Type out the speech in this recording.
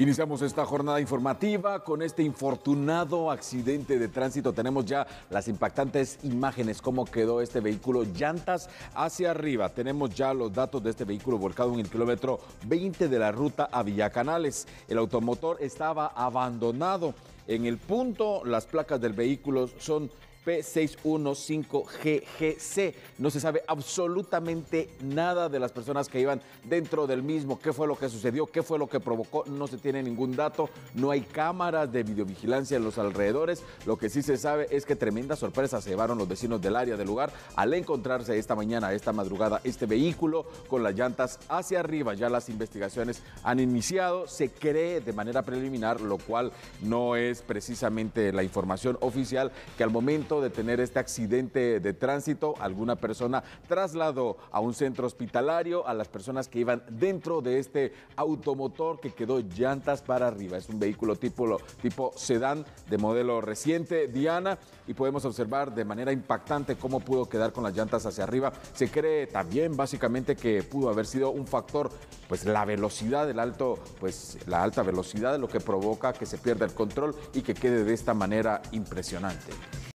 Iniciamos esta jornada informativa con este infortunado accidente de tránsito. Tenemos ya las impactantes imágenes, cómo quedó este vehículo, llantas hacia arriba. Tenemos ya los datos de este vehículo volcado en el kilómetro 20 de la ruta a Villacanales. El automotor estaba abandonado. En el punto, las placas del vehículo son P615GGC. No se sabe absolutamente nada de las personas que iban dentro del mismo, qué fue lo que sucedió, qué fue lo que provocó, no se tiene ningún dato, no hay cámaras de videovigilancia en los alrededores. Lo que sí se sabe es que tremenda sorpresa se llevaron los vecinos del área del lugar al encontrarse esta mañana, esta madrugada, este vehículo con las llantas hacia arriba. Ya las investigaciones han iniciado, se cree de manera preliminar, lo cual no es precisamente la información oficial, que al momento de tener este accidente de tránsito, alguna persona trasladó a un centro hospitalario a las personas que iban dentro de este automotor que quedó llantas para arriba. Es un vehículo tipo, tipo sedán de modelo reciente, Diana, y podemos observar de manera impactante cómo pudo quedar con las llantas hacia arriba. Se cree también básicamente que pudo haber sido un factor, pues la velocidad, el alto, pues la alta velocidad, lo que provoca que se pierda el control y que quede de esta manera impresionante.